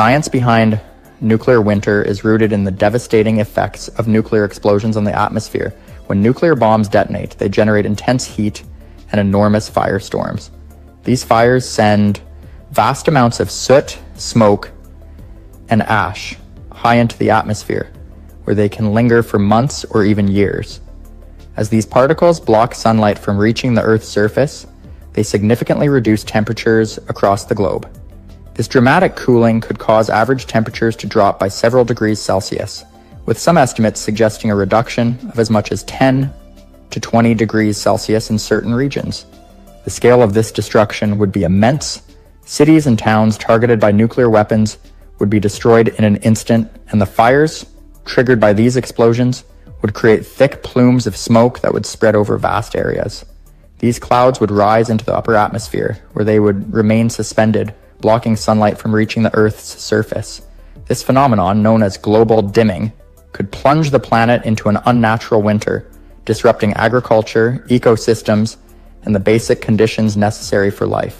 science behind nuclear winter is rooted in the devastating effects of nuclear explosions on the atmosphere. When nuclear bombs detonate, they generate intense heat and enormous firestorms. These fires send vast amounts of soot, smoke, and ash high into the atmosphere, where they can linger for months or even years. As these particles block sunlight from reaching the Earth's surface, they significantly reduce temperatures across the globe. This dramatic cooling could cause average temperatures to drop by several degrees Celsius, with some estimates suggesting a reduction of as much as 10 to 20 degrees Celsius in certain regions. The scale of this destruction would be immense. Cities and towns targeted by nuclear weapons would be destroyed in an instant, and the fires, triggered by these explosions, would create thick plumes of smoke that would spread over vast areas. These clouds would rise into the upper atmosphere, where they would remain suspended, blocking sunlight from reaching the Earth's surface. This phenomenon, known as global dimming, could plunge the planet into an unnatural winter, disrupting agriculture, ecosystems, and the basic conditions necessary for life.